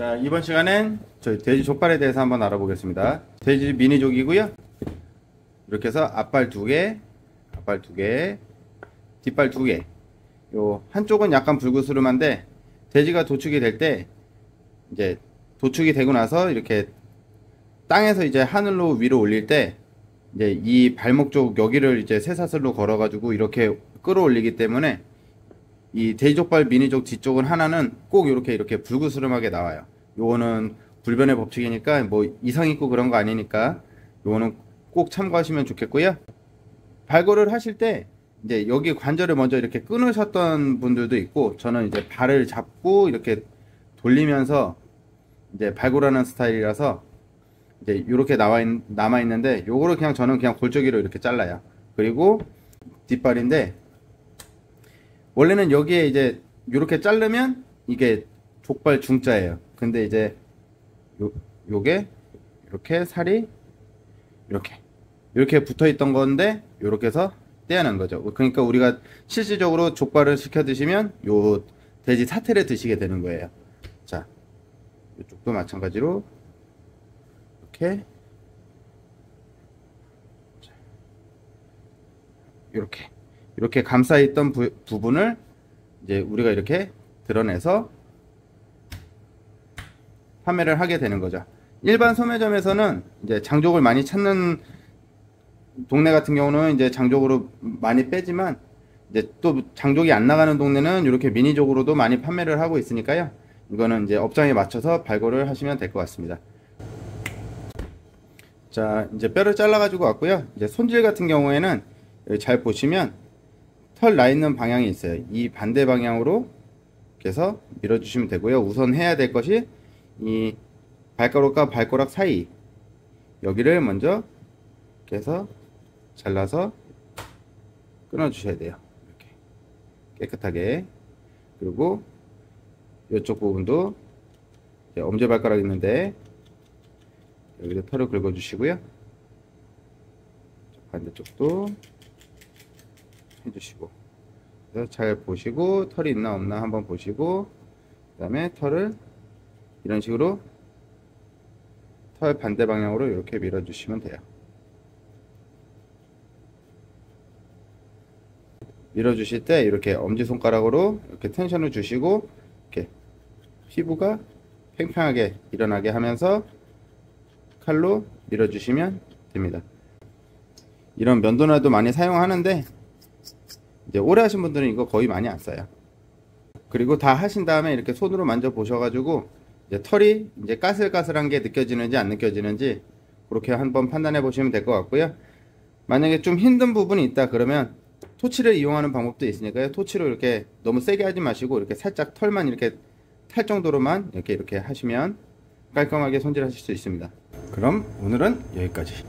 자 이번 시간엔 저희 돼지 족발에 대해서 한번 알아보겠습니다. 돼지 미니족이고요. 이렇게 해서 앞발 두개 앞발 두개 뒷발 두개. 요 한쪽은 약간 불구스름한데 돼지가 도축이 될 때 이제 도축이 되고 나서 이렇게 땅에서 이제 하늘로 위로 올릴 때 이제 이 발목 쪽 여기를 이제 쇠사슬로 걸어 가지고 이렇게 끌어올리기 때문에 이 돼지족발 미니족 뒤쪽은 하나는 꼭 이렇게 이렇게 불구스름하게 나와요. 요거는 불변의 법칙이니까 뭐 이상 있고 그런 거 아니니까 요거는 꼭 참고하시면 좋겠고요. 발골을 하실 때 이제 여기 관절을 먼저 이렇게 끊으셨던 분들도 있고 저는 이제 발을 잡고 이렇게 돌리면서 이제 발골하는 스타일이라서 이제 이렇게 나와 있, 남아 있는데 요거를 그냥 저는 그냥 골짜기로 이렇게 잘라요. 그리고 뒷발인데 원래는 여기에 이제 이렇게 자르면 이게 족발 중자예요. 근데 이제 요 요게 이렇게 살이 이렇게 이렇게 붙어 있던 건데 이렇게 해서 떼어낸 거죠. 그러니까 우리가 실질적으로 족발을 시켜 드시면 요 돼지 사태를 드시게 되는 거예요. 자, 이쪽도 마찬가지로 이렇게 이렇게 이렇게 감싸 있던 부, 부분을 이제 우리가 이렇게 드러내서 판매를 하게 되는 거죠. 일반 소매점에서는 이제 장족을 많이 찾는 동네 같은 경우는 이제 장족으로 많이 빼지만 이제 또 장족이 안 나가는 동네는 이렇게 미니족으로도 많이 판매를 하고 있으니까요. 이거는 이제 업장에 맞춰서 발굴을 하시면 될 것 같습니다. 자, 이제 뼈를 잘라 가지고 왔고요. 이제 손질 같은 경우에는 잘 보시면 털 나 있는 방향이 있어요. 이 반대 방향으로 해서 밀어 주시면 되고요. 우선 해야 될 것이 이 발가락과 발가락 사이 여기를 먼저 해서 잘라서 끊어 주셔야 돼요. 이렇게 깨끗하게 그리고 이쪽 부분도 엄지 발가락 있는데 여기도 털을 긁어 주시고요. 반대쪽도 해주시고 잘 보시고 털이 있나 없나 한번 보시고 그 다음에 털을 이런 식으로 털 반대 방향으로 이렇게 밀어 주시면 돼요. 밀어 주실 때 이렇게 엄지손가락으로 이렇게 텐션을 주시고 이렇게 피부가 팽팽하게 일어나게 하면서 칼로 밀어 주시면 됩니다. 이런 면도날도 많이 사용하는데 이제 오래 하신 분들은 이거 거의 많이 안 써요. 그리고 다 하신 다음에 이렇게 손으로 만져 보셔가지고 이제 털이 이제 까슬까슬한 게 느껴지는지 안 느껴지는지 그렇게 한번 판단해 보시면 될 것 같고요. 만약에 좀 힘든 부분이 있다 그러면 토치를 이용하는 방법도 있으니까요. 토치로 이렇게 너무 세게 하지 마시고 이렇게 살짝 털만 이렇게 탈 정도로만 이렇게 이렇게 하시면 깔끔하게 손질하실 수 있습니다. 그럼 오늘은 여기까지